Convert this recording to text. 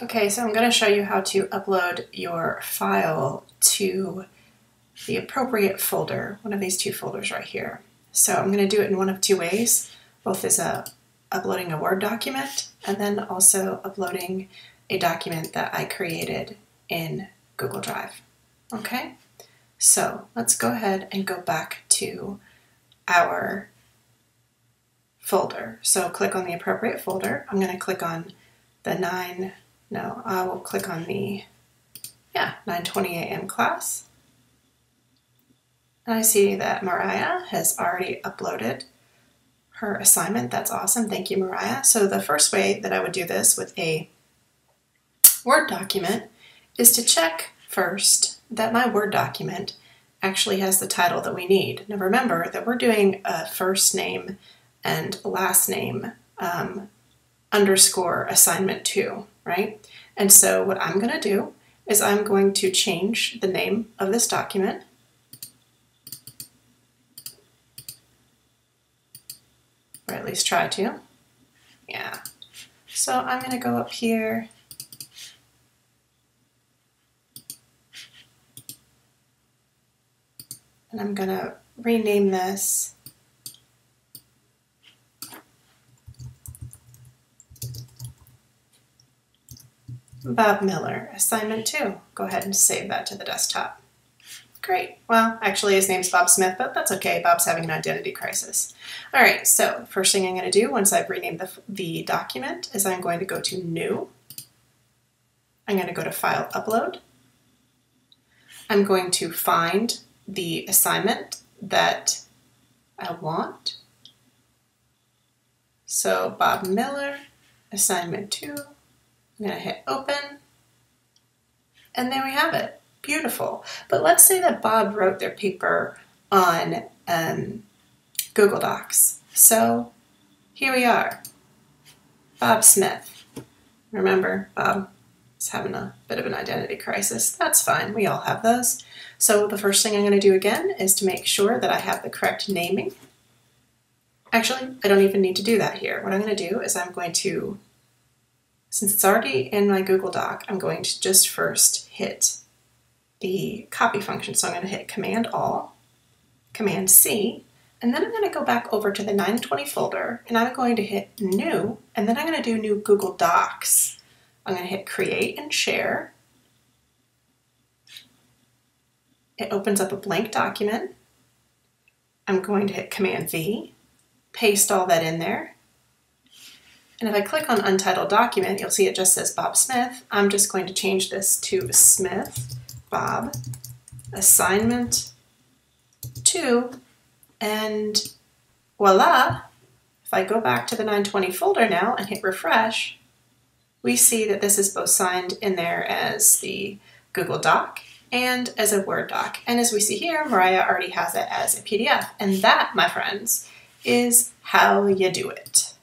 Okay, so I'm going to show you how to upload your file to the appropriate folder, one of these two folders right here. So I'm going to do it in one of two ways, both as a uploading a Word document and then also uploading a document that I created in Google Drive. Okay, so let's go ahead and go back to our folder. So click on the appropriate folder. I'm going to click on the 9 no, I will click on the, yeah, 9.20 a.m. class. And I see that Mariah has already uploaded her assignment. That's awesome. Thank you, Mariah. So the first way that I would do this with a Word document is to check first that my Word document actually has the title that we need. Now remember that we're doing a first name and last name um, underscore assignment two, right? And so what I'm going to do is I'm going to change the name of this document. Or at least try to. Yeah. So I'm going to go up here and I'm going to rename this Bob Miller, assignment two. Go ahead and save that to the desktop. Great. Well, actually his name's Bob Smith, but that's okay. Bob's having an identity crisis. All right, so first thing I'm going to do once I've renamed the, the document is I'm going to go to New. I'm going to go to File Upload. I'm going to find the assignment that I want. So Bob Miller, assignment two. I'm going to hit open. And there we have it. Beautiful. But let's say that Bob wrote their paper on um, Google Docs. So here we are. Bob Smith. Remember, Bob is having a bit of an identity crisis. That's fine. We all have those. So the first thing I'm going to do again is to make sure that I have the correct naming. Actually, I don't even need to do that here. What I'm going to do is I'm going to since it's already in my Google Doc, I'm going to just first hit the copy function. So I'm going to hit Command All, Command C, and then I'm going to go back over to the 920 folder and I'm going to hit New, and then I'm going to do New Google Docs. I'm going to hit Create and Share. It opens up a blank document. I'm going to hit Command V, paste all that in there, and if I click on Untitled Document, you'll see it just says Bob Smith. I'm just going to change this to Smith Bob Assignment 2, and voila! If I go back to the 920 folder now and hit refresh, we see that this is both signed in there as the Google Doc and as a Word doc. And as we see here, Mariah already has it as a PDF. And that, my friends, is how you do it.